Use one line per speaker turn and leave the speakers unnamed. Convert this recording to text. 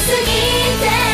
すぎて